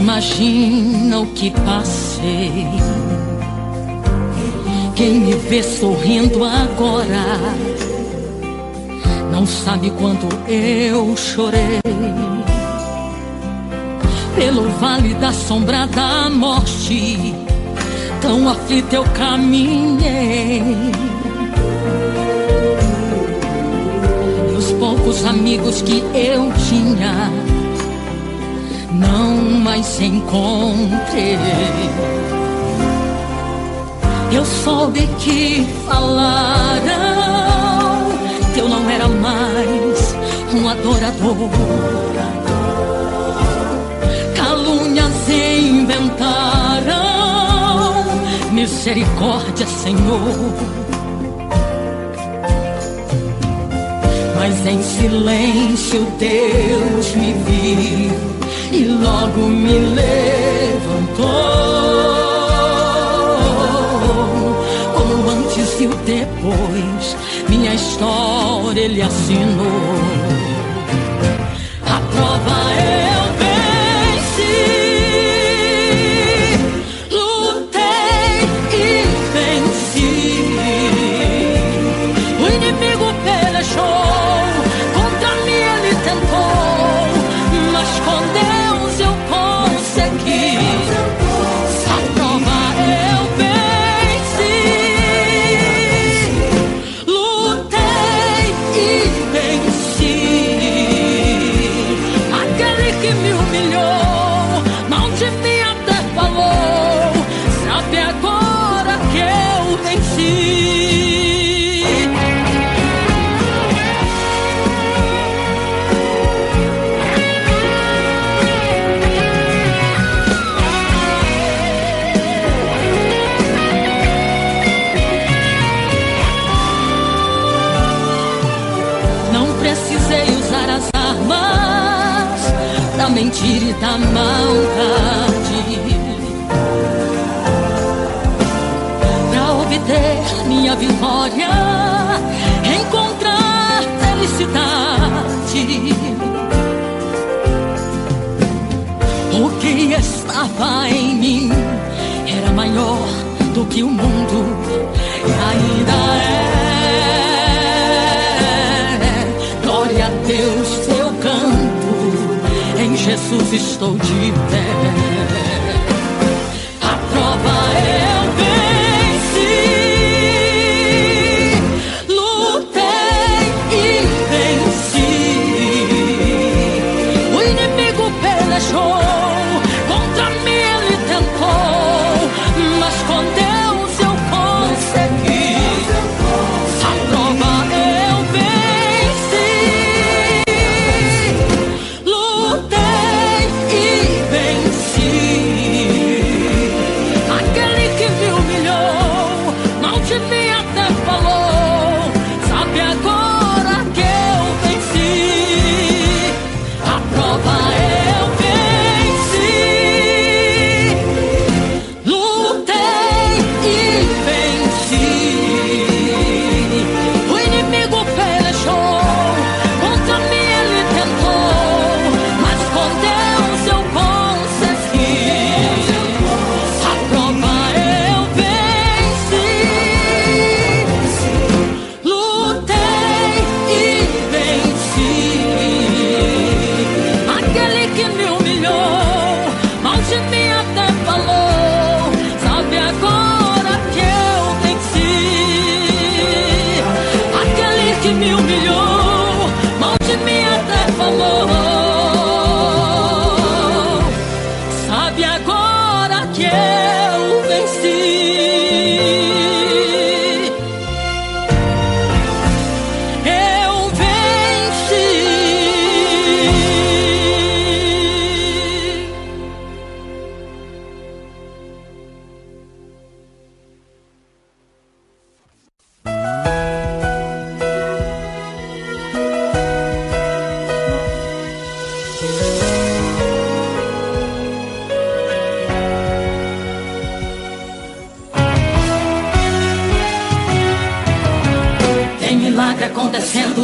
imagina o que passei. Quem me vê sorrindo agora não sabe quanto eu chorei. Pelo vale da sombra da morte, tão aflito eu caminhei. E os poucos amigos que eu tinha mais encontrei. Eu soube que falaram que eu não era mais um adorador. Calúnias inventaram, misericórdia, Senhor. Mas em silêncio Deus me viu e logo me levantou. Como antes e o depois, minha história ele assinou. mentira e da maldade. Pra obter minha vitória Encontrar felicidade. O que estava em mim Era maior do que o mundo. E ainda Jesus estou de pé.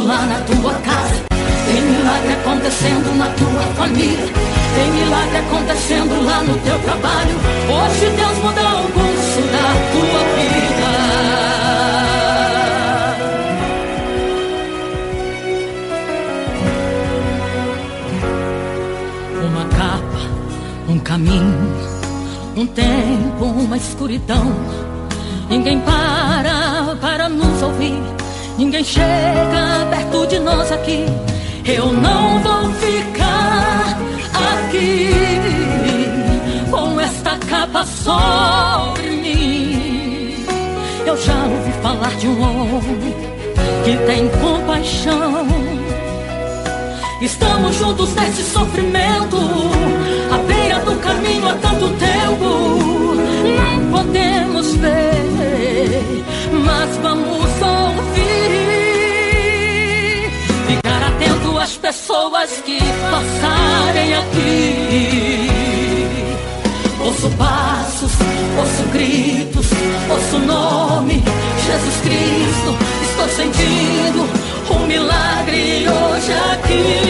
Lá na tua casa. Tem milagre acontecendo na tua família. Tem milagre acontecendo lá no teu trabalho. Hoje Deus muda o curso da tua vida. Uma capa, um caminho, um tempo, uma escuridão. Ninguém para para nos ouvir. Ninguém chega perto de nós aqui. Eu não vou ficar aqui com esta capa sobre mim. Eu já ouvi falar de um homem que tem compaixão. Estamos juntos nesse sofrimento, à beira do caminho há tanto tempo. pessoas que passarem aqui. Ouço passos, ouço gritos, ouço nome, Jesus Cristo. Estou sentindo um milagre hoje aqui.